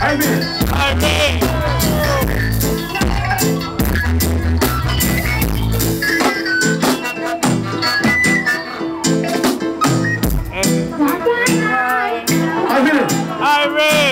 Amén. Amén. Amén. Amén.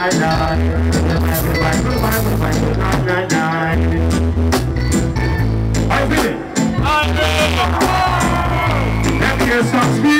Are you feeling? I'm. Let me hear some speed.